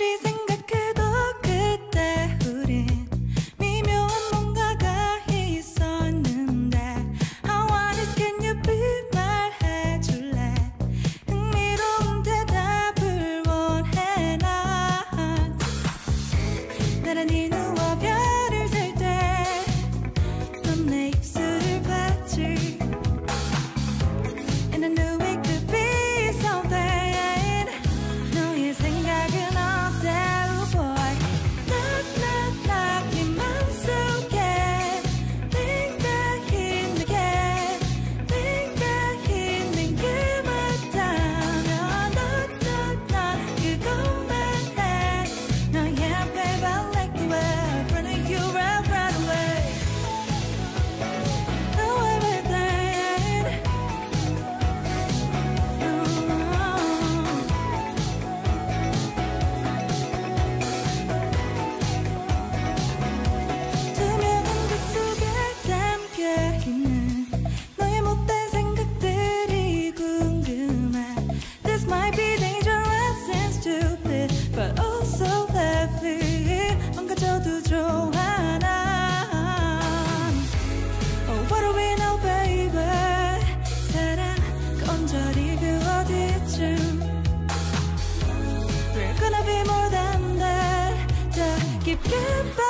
days and get back.